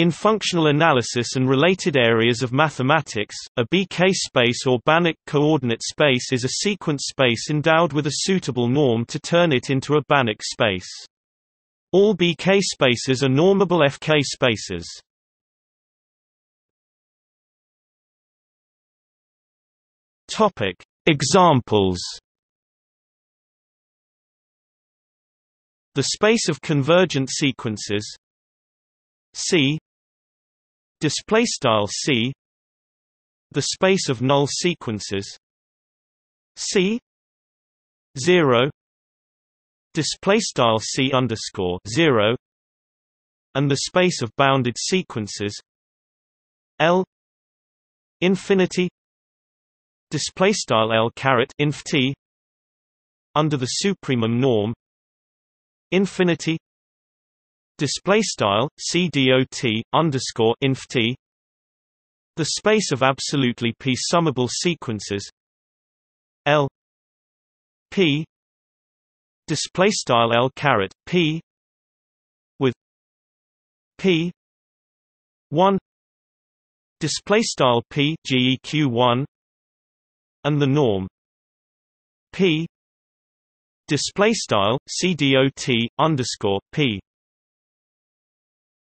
In functional analysis and related areas of mathematics, a BK space or Banach coordinate space is a sequence space endowed with a suitable norm to turn it into a Banach space. All BK spaces are normable FK spaces. Topic: Examples. The space of convergent sequences C display style C the space of null sequences C 0 display style C underscore 0 and the space of bounded sequences L infinity display style L caret inf T under the supremum norm infinity display style c dot underscore inf T. The space of absolutely p summable sequences. L. P. Display style L caret p. With p. 1 display style p geq 1 and the norm. P. Display style c dot underscore p